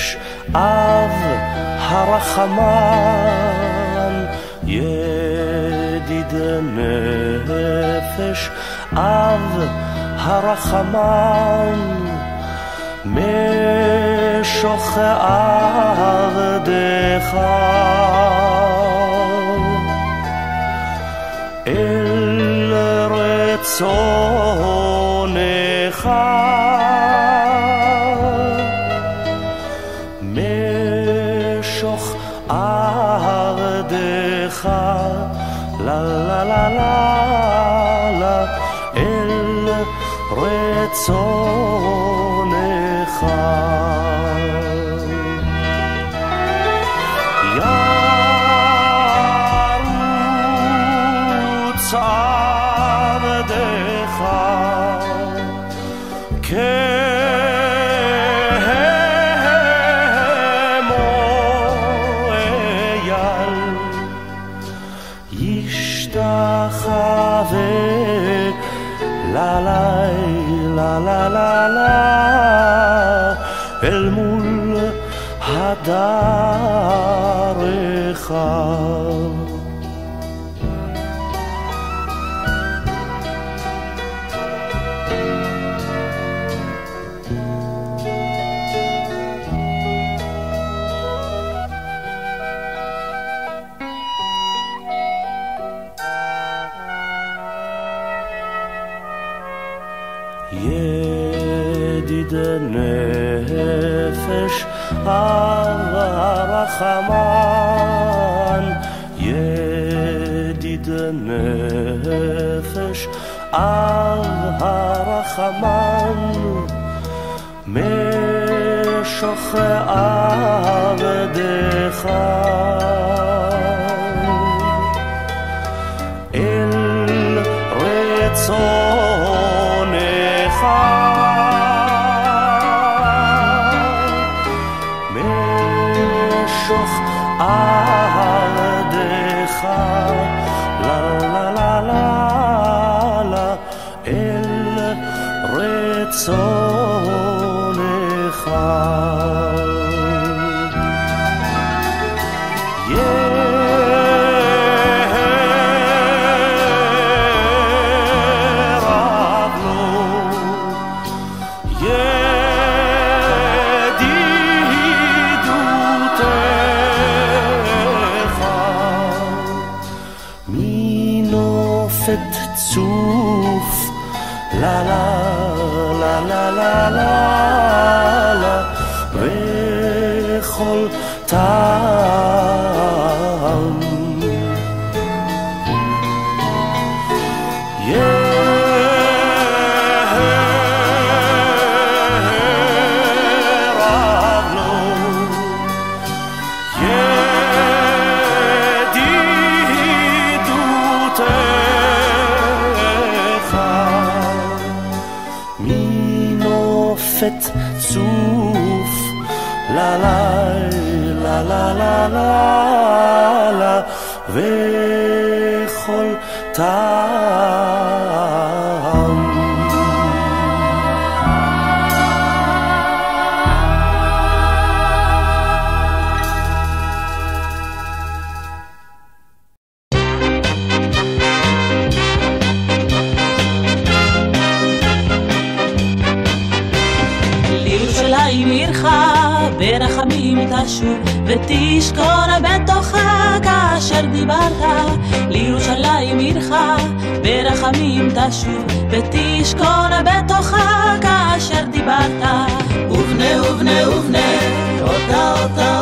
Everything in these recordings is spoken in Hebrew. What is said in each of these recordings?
נפש, אב הרחמן, ידיד נפש, אב הרחמן, משוך עבדך. אל רצונך רצונך ירוץ עבדך ישתחווה לה לה לה לה לה אל מול הדרך ידיד נפש הרחמן. ידיד נפש הרחמן. משוך עבדך אל רצונך עבדך לה לה לה לה לה אל רצונך לה לה לה וכל טעם טעם לירושלים עירך ברחמים תשוב ותשכון בתוכה כאשר דיברת לירושלים עירך ברחמים תשוב ותשכון בתוכה כאשר דיברת. ובנה ובנה ובנה אותה אותה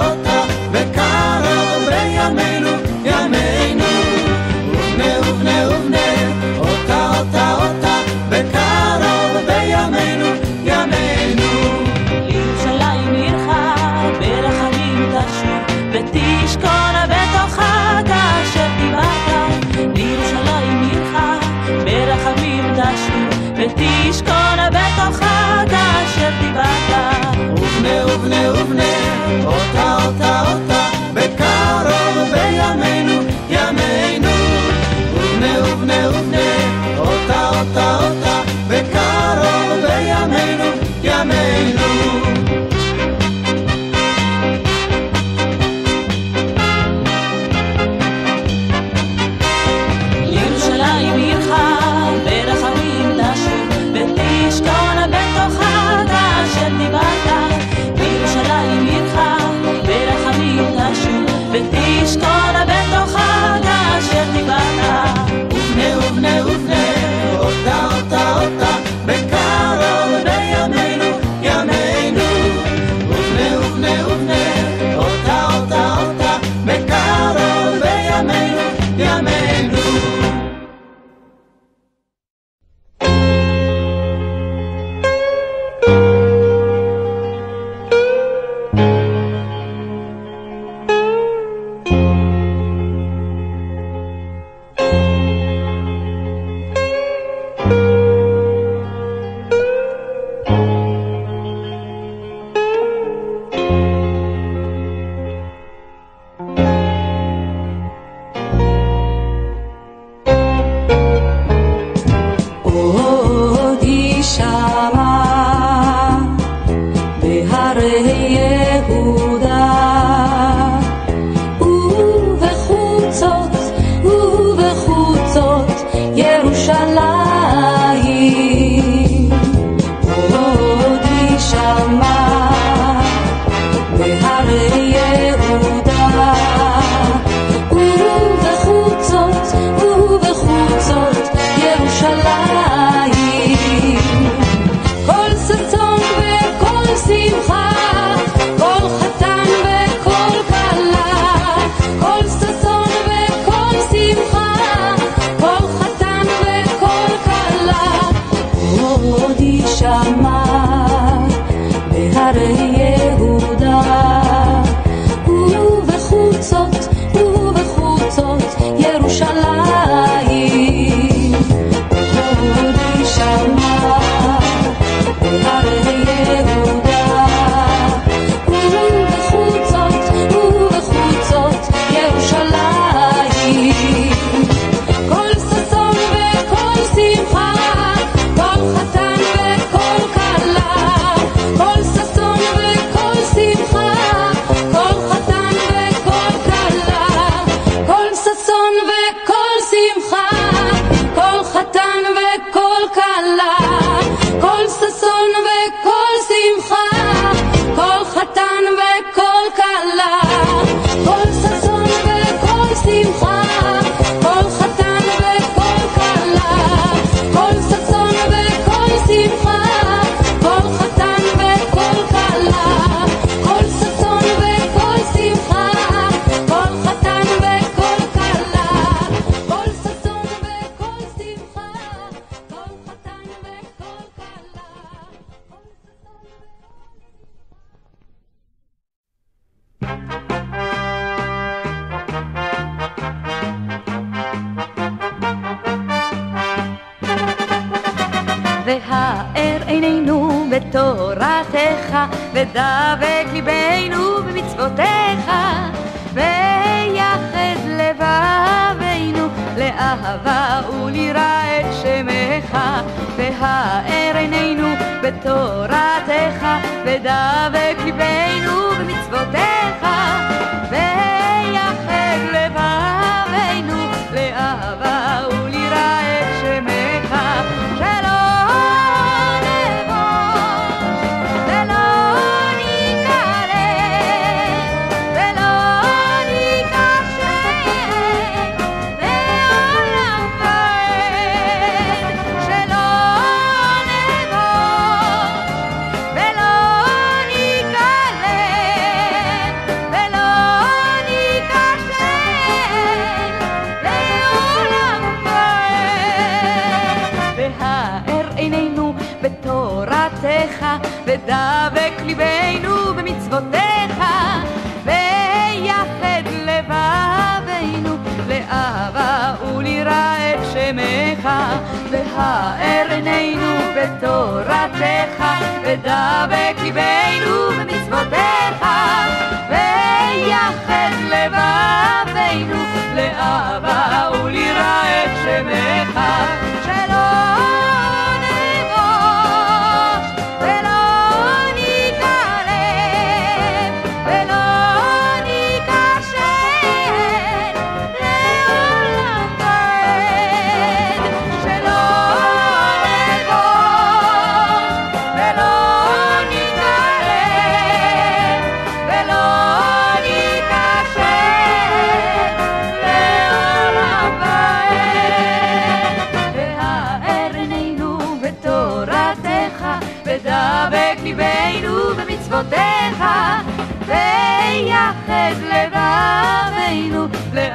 ובנה ובנה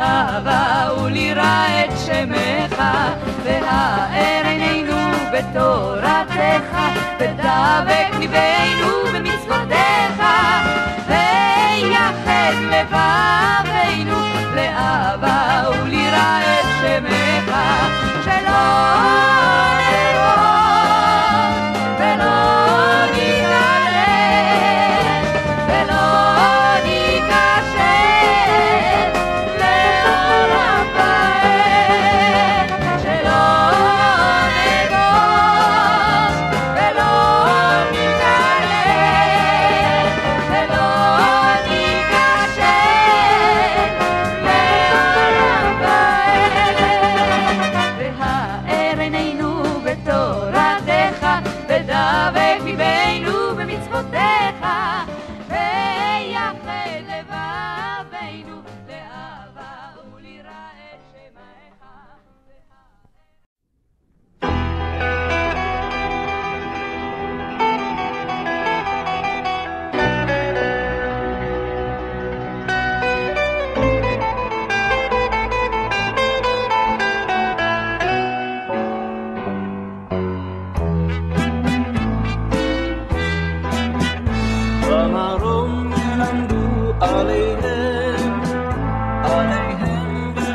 אהבה ולירא את שמך, והאר עינינו בתורתך, ודבק ליבנו במצוותיך, ויחד לבבינו לאהבה ולירא את שמך, שלום.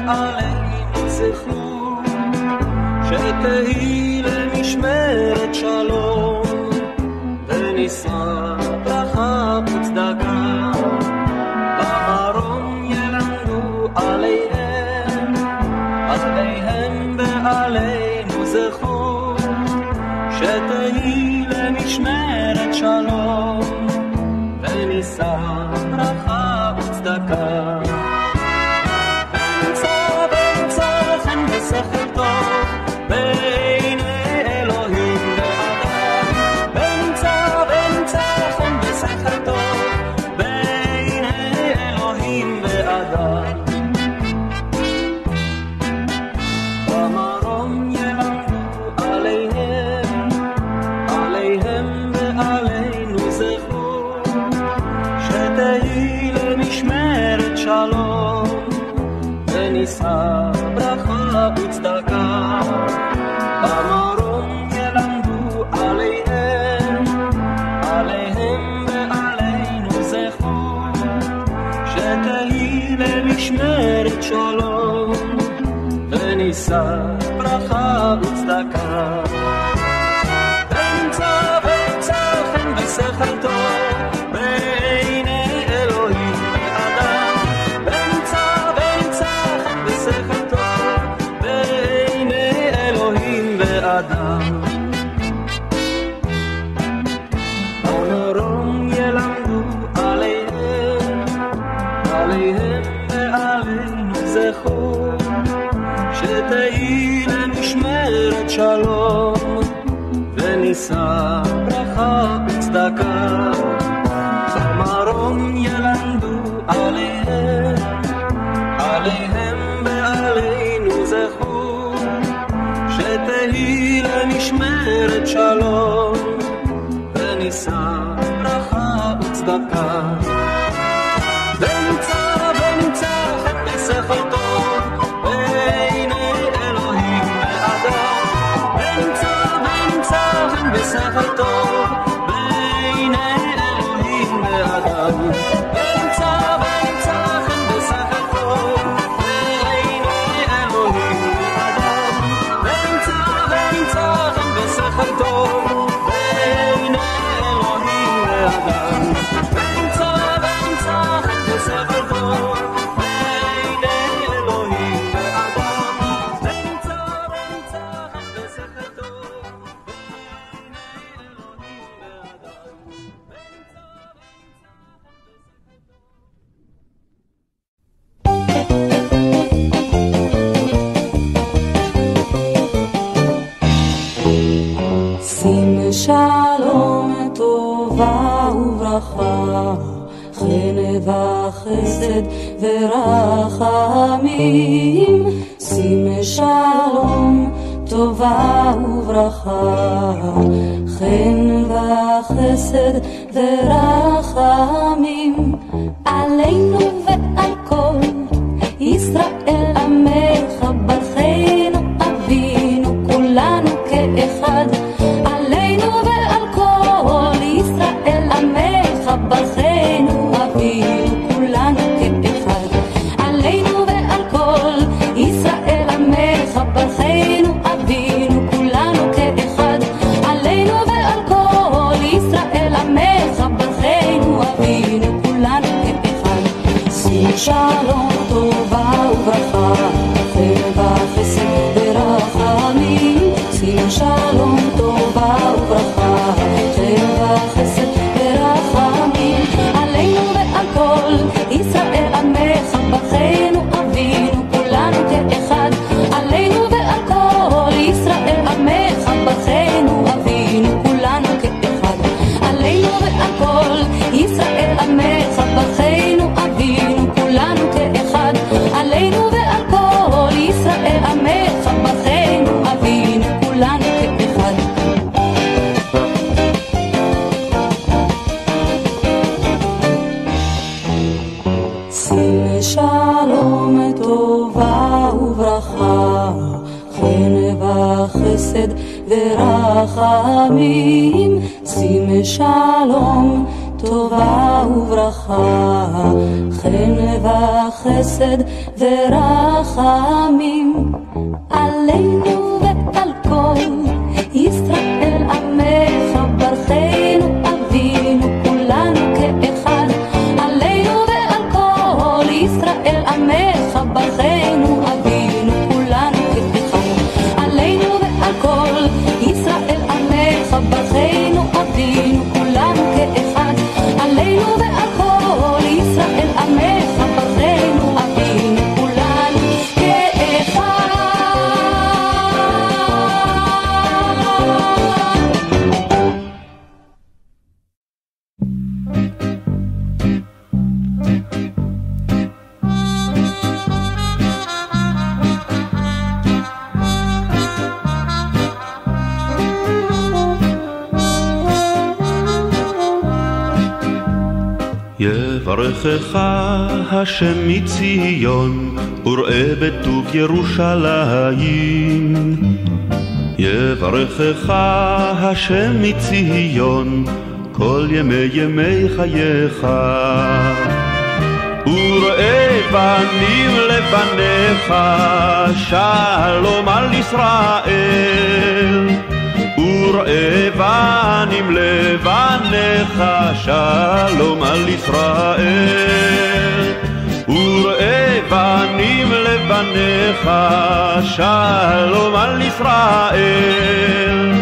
עליי ניצחו, שתהי למשמרת שלום ונשרף. ve adam. heart. טובה וברכה, חן וחסד ורחמים, שים שלום טובה וברכה, חן וחסד ורחמים, עלינו ועל כל ישראל עמך ברכנו אבינו כולנו כאחד. shot. שים בשלום טובה וברכה, חן וחסד ורחמים, שים שלום טובה וברכה, חן וחסד ורחמים, עלינו ועל כל יברכך השם מציון, וראה בטוב ירושלים. יברכך השם מציון, כל ימי ימי חייך. וראה בנים לבניך, שלום על ישראל. ורעבנים לבניך שלום על ישראל. ורעבנים לבניך שלום על ישראל.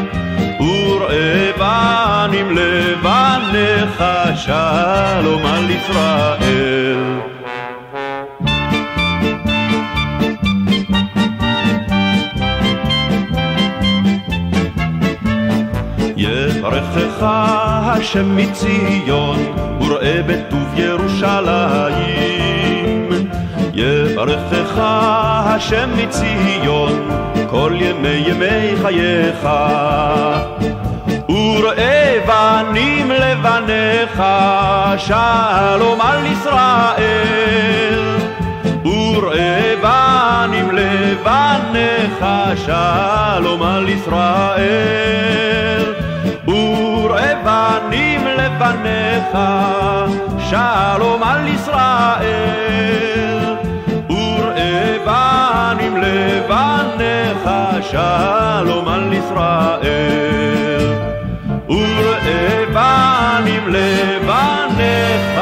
ורעבנים לבניך שלום על ישראל. ברכך השם מציון, וראה בטוב ירושלים. יברכך השם מציון, כל ימי ימי חייך. וראה בנים לבניך, שלום על ישראל. וראה בנים לבניך, שלום על ישראל. ורבנים לבניך, שלום על ישראל. ורבנים לבניך, שלום על ישראל. ורבנים לבניך,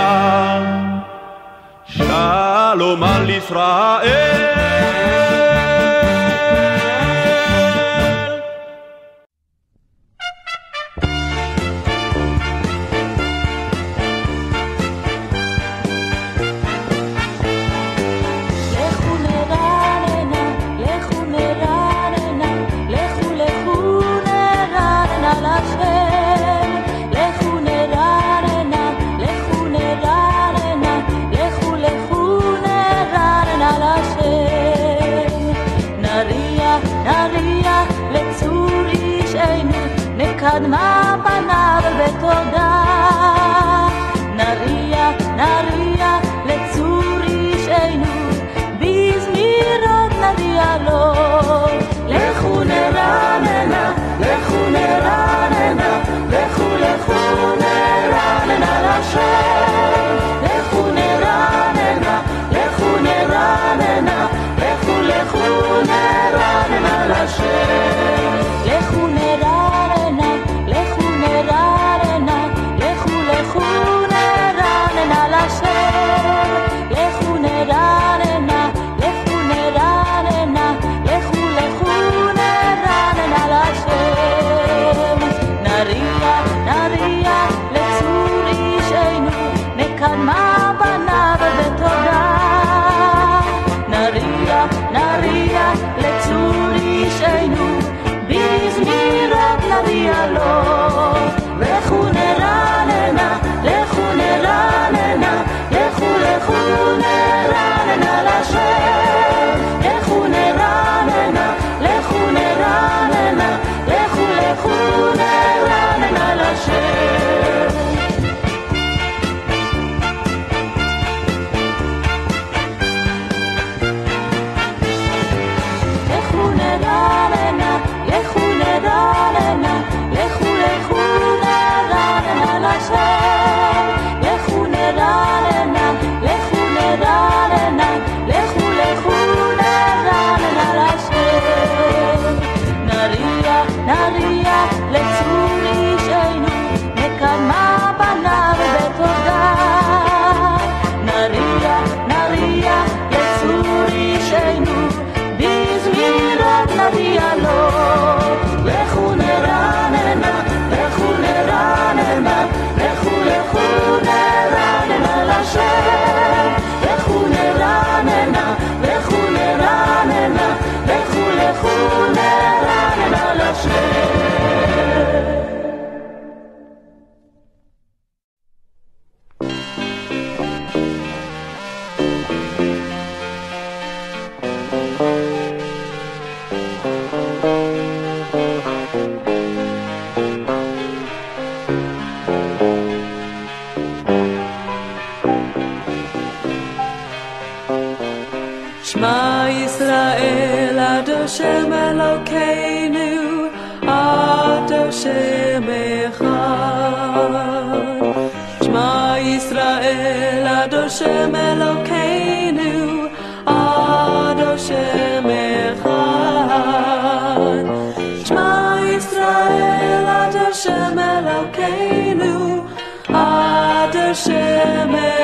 שלום על ישראל. Shema Yisrael Adoshem Elokeinu Adoshem Echad. Shema Yisrael Adoshem Elokeinu Adoshem Echad. Shema Yisrael Adoshem Elokeinu Adoshem Echad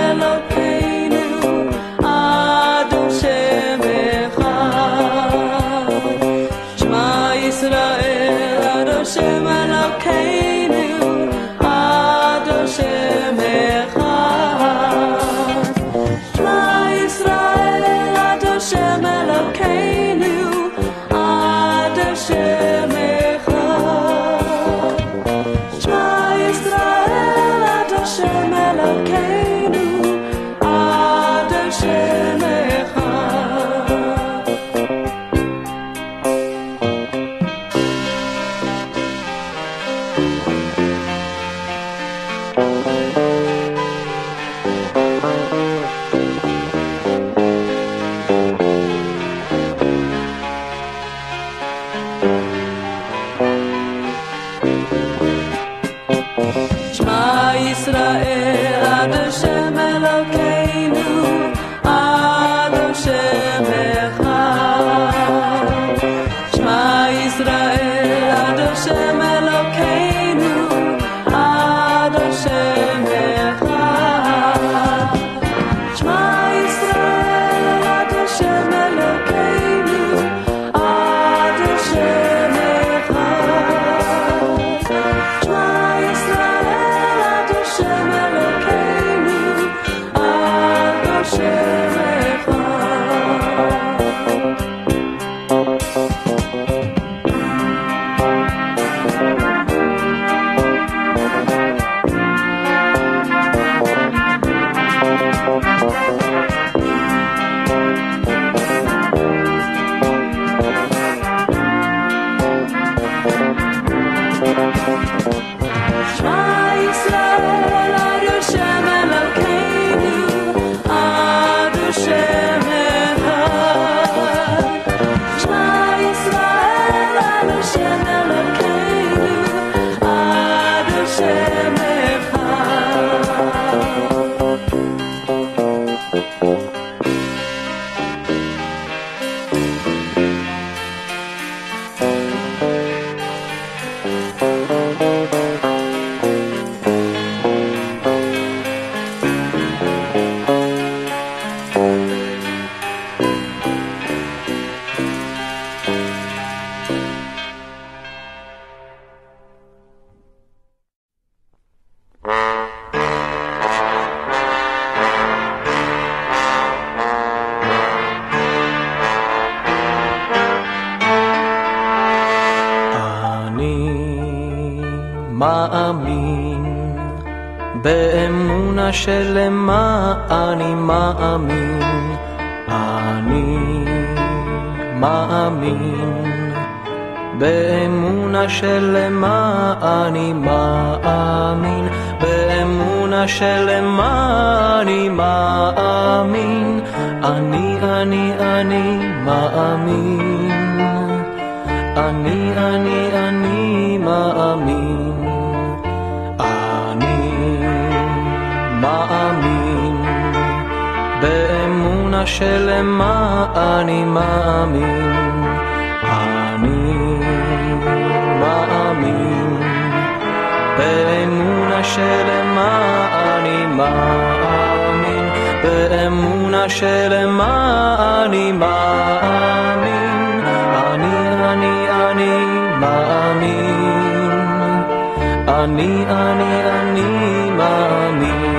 אני, אני, אני מאמין.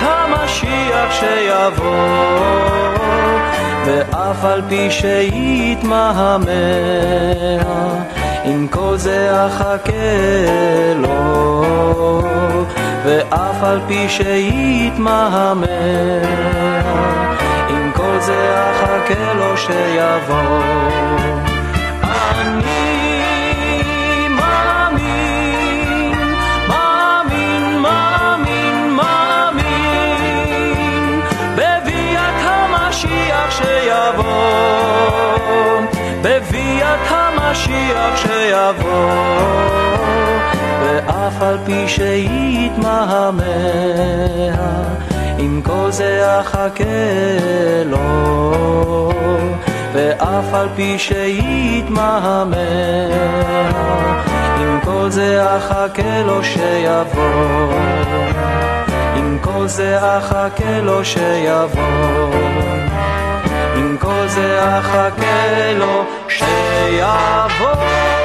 המשיח שיבוא, ואף על פי שיתמהמה, עם כל זה אחכה לו, ואף על פי שיתמהמה, עם כל זה אחכה לו שיבוא. המשיח שיבוא, ואף על פי שיתמהמה, עם כל זה אחכה לו, ואף על פי שיתמהמה, עם כל זה אחכה לו שיבוא. עם כל זה אחכה לו שיבוא. עם כל זה אחכה לו שיבוא.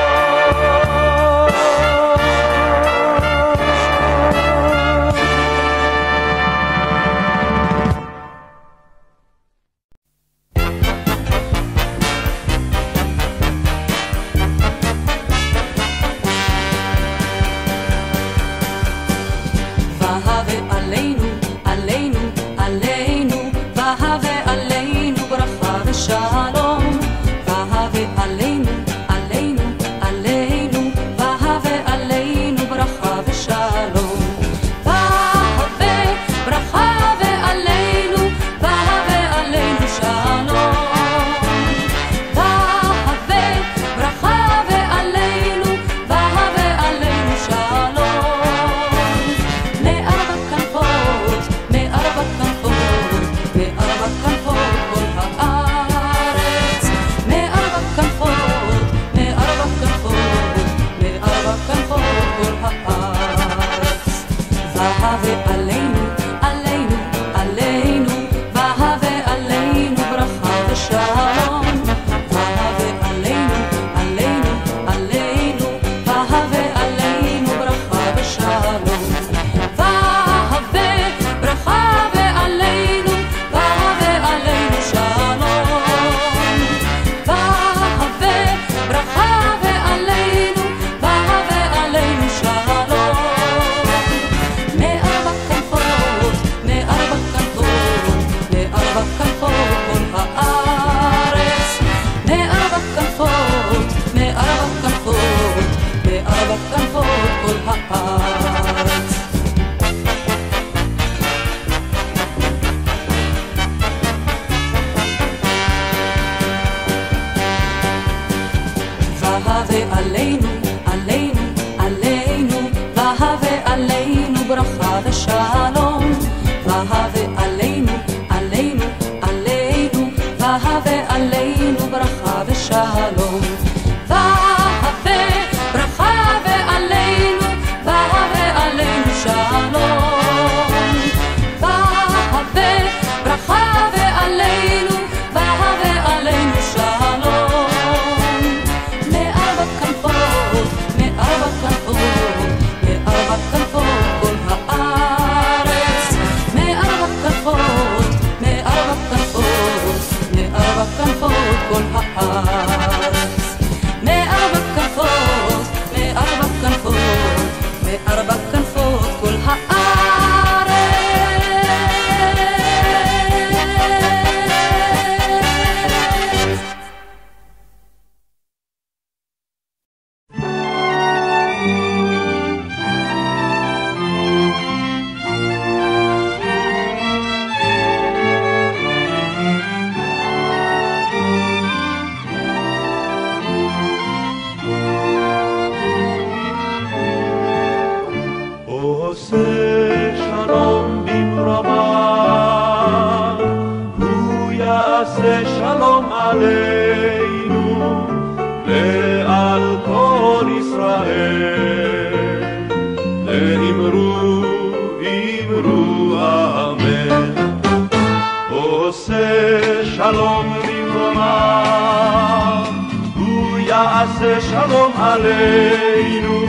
עלינו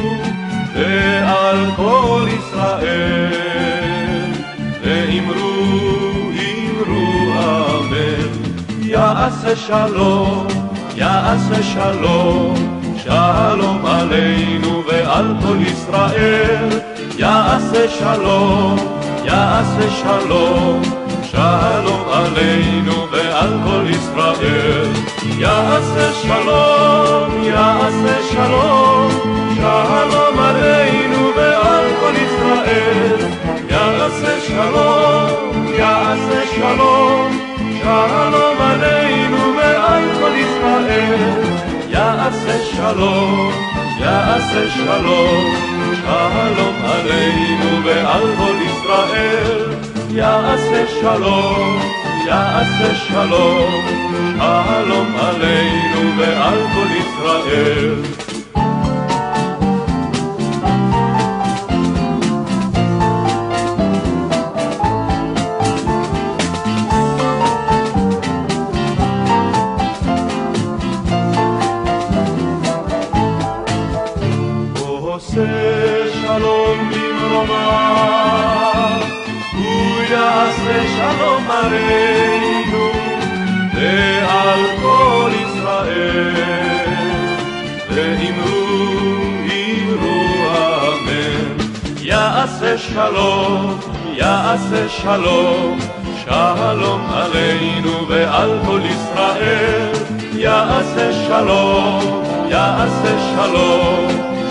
ועל כל ישראל. ואמרו, אמרו אמן, יעשה שלום, יעשה שלום, שלום עלינו ועל כל ישראל. יעשה שלום, יעשה שלום, שלום עלינו ועל כל ישראל. יעשה שלום. יעשה שלום, שלום עלינו ועל כל ישראל. יעשה שלום, יעשה שלום, שלום עלינו ועל כל ישראל. יעשה שלום, יעשה שלום, שלום עלינו ועל כל ישראל. יעשה שלום. יעשה שלום, שלום עלינו ועל כל ישראל. שלום, יעשה שלום, שלום עלינו ועל כל ישראל. יעשה שלום, יעשה שלום,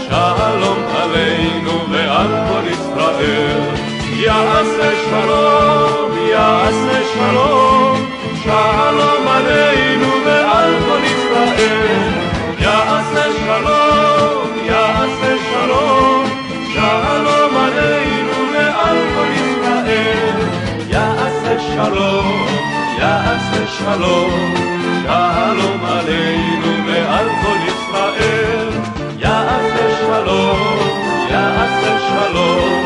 שלום עלינו ועל כל ישראל. יעשה שלום, יעשה שלום, שלום עלינו ועל כל ישראל. שלום, שלום עלינו ועל כל ישראל. יעשה שלום, יעשה שלום,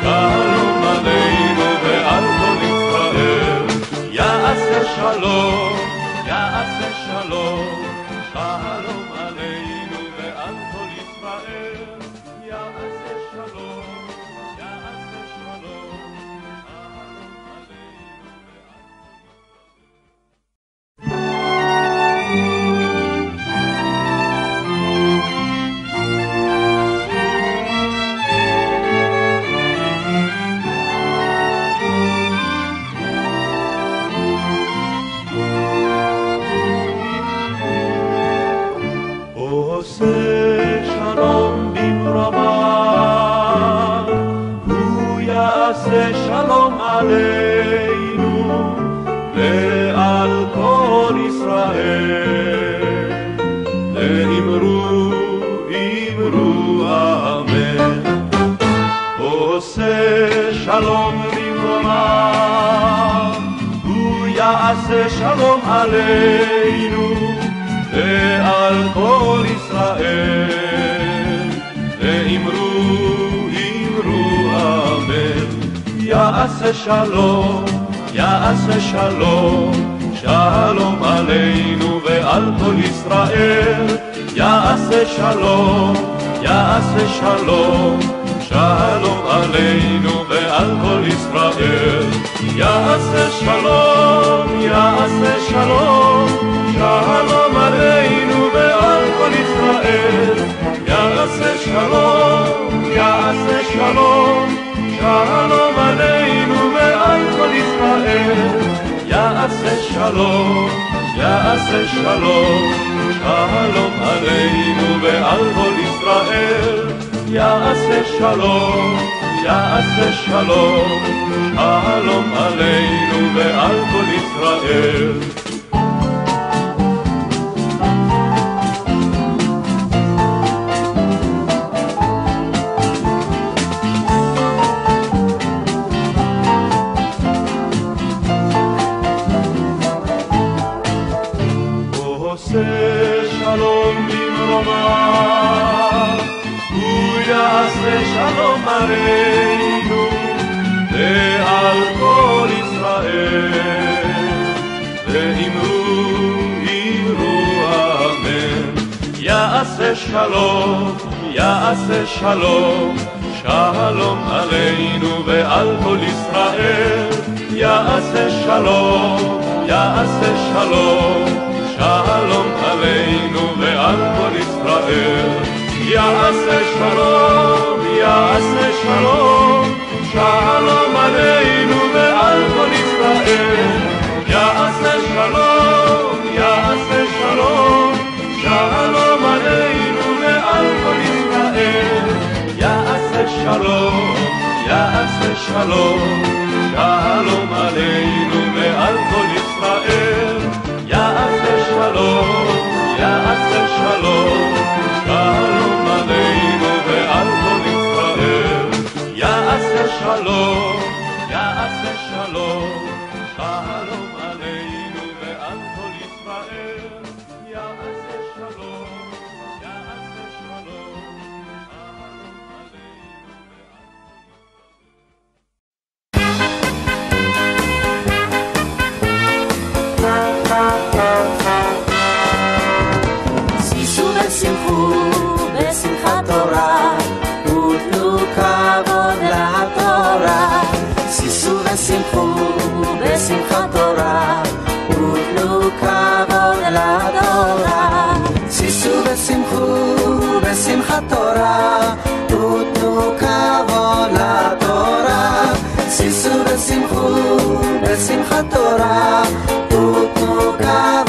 שלום עלינו ועל כל ישראל. יעשה שלום, יעשה שלום. שלום, יעשה שלום, שלום עלינו ועל כל ישראל. יעשה שלום, יעשה שלום, שלום עלינו ועל כל ישראל. עלינו ועל כל ישראל. ואמרו, אמרו אמן. יעשה שלום, יעשה שלום, שלום עלינו ועל כל ישראל. יעשה שלום, יעשה שלום, שלום עלינו ועל כל ישראל. יעשה שלום, יעשה שלום, שלום עלינו ועל כל ישראל. יעשה שלום, יעשה שלום, שלום עלינו ועל כל ישראל. יעשה שלום, יעשה שלום, שלום עלינו ועל כל ישראל. יעשה שלום, יעשה שלום, ושמחו בשמחת תורה, ותנו כבוד לתורה. שישו ושמחו בשמחת תורה, ותנו כבוד לתורה. שישו ושמחו בשמחת תורה, ותנו כבוד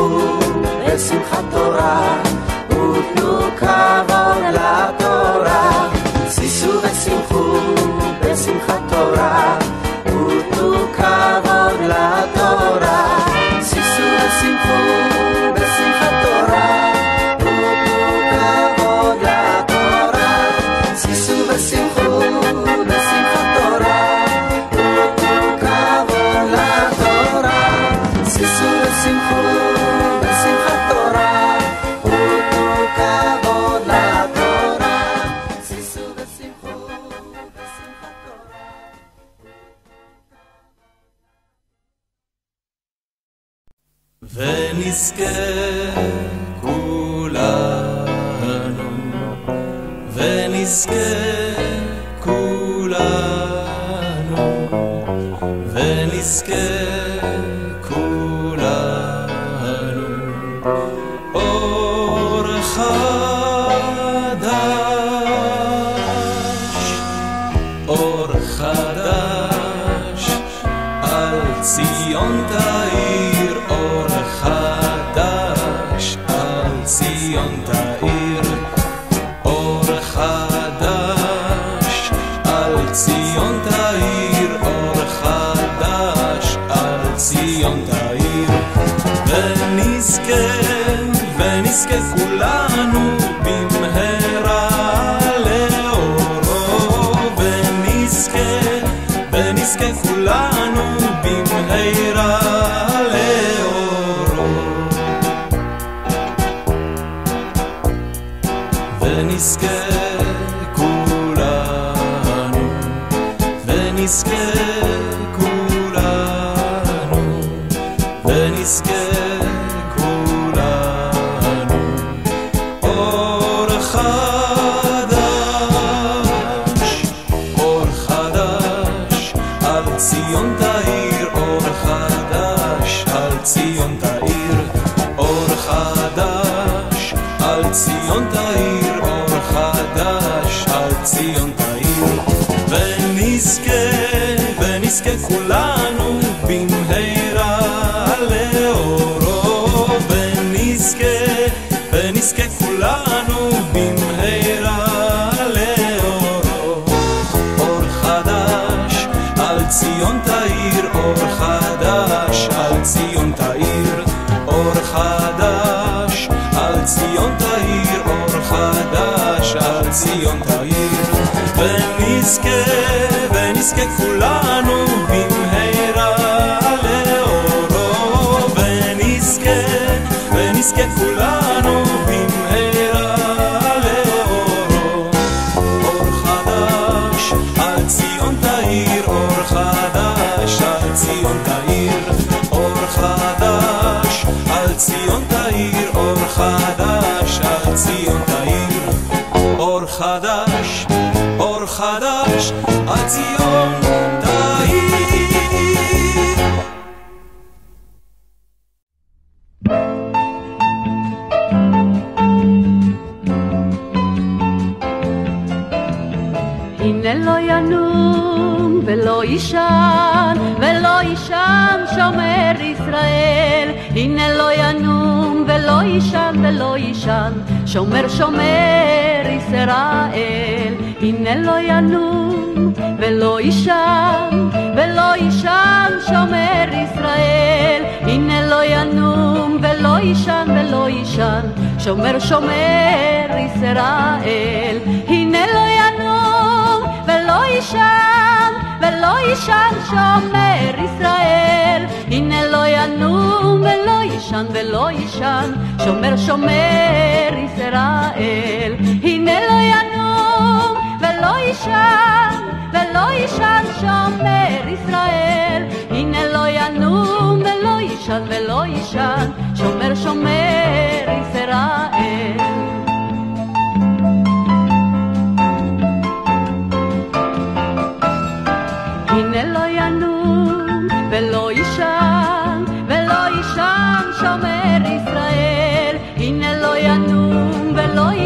Κάθε γκολ άνοιγμα. כולנו במהרה לאורו ונזכה, ונזכה כולנו במהרה לאורו. אור חדש על ציון תאיר, אור חדש על ציון תאיר, אור חדש על ציון תאיר, אור חדש על ציון תאיר, ונזכה ונזכה כולנו במהרה שומר שומר ישראל, הנה לא ינום ולא יישן, ולא יישן שומר ישראל, הנה לא ינום ולא יישן ולא יישן, שומר שומר ישראל, הנה לא ינום ולא יישן, ולא יישן שומר ישראל, הנה לא ינום ולא יישן ולא יישן, שומר שומר ישראל. הנה לא ינום ולא יישן, ולא יישן שומר ישראל. הנה לא ינום ולא יישן ולא יישן, שומר שומר ישראל. הנה לא ינום ולא יישן,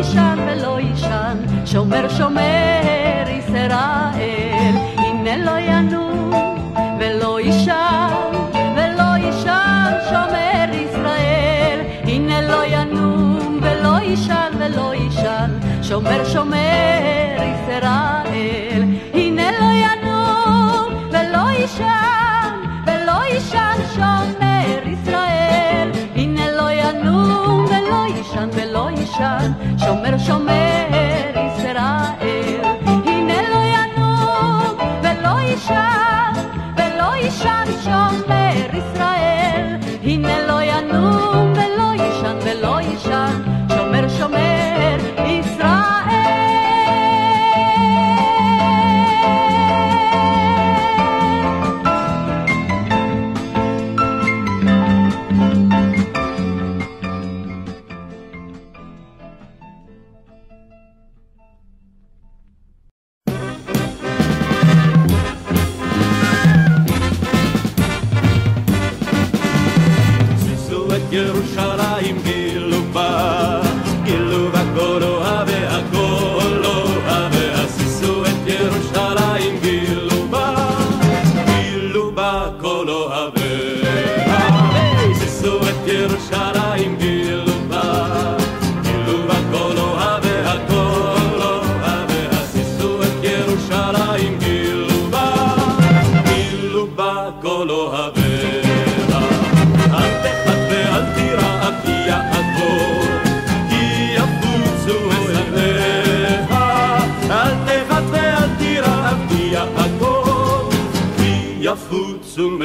יישן ולא יישן, שומר שומר ישראל. הנה לא ינום ולא יישן, ולא יישן שומר ישראל. הנה לא ינום ולא יישן ולא יישן, שומר שומר ישראל. הנה לא ינום ולא יישן, יישן, שומר שומר ישראל. הנה לא ינום ולא יישן, ולא יישן שומר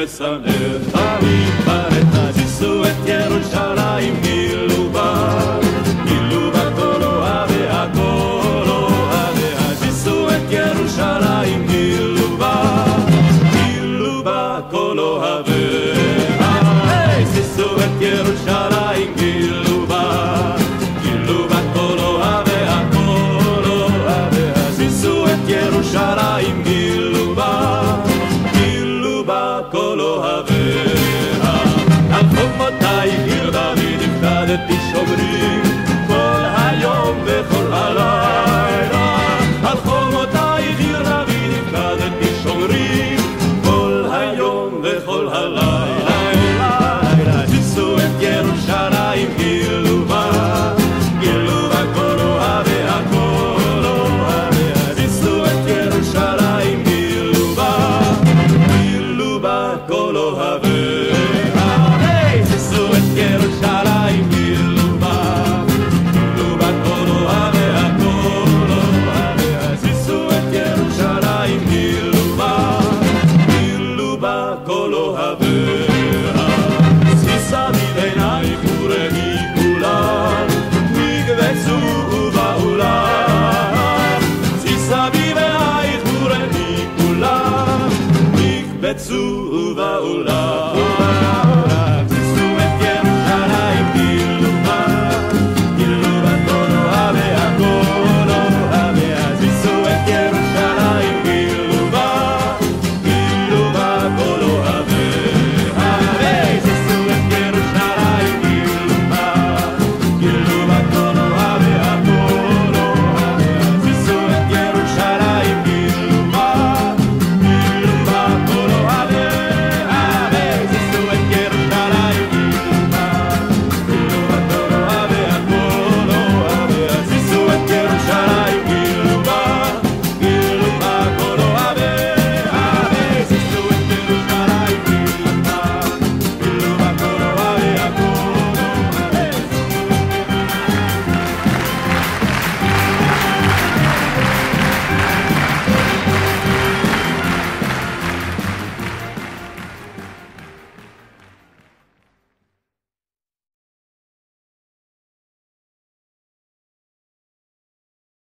סוסו מסנר, תמיד ברטה, שיסו את ירושלים גילו בה.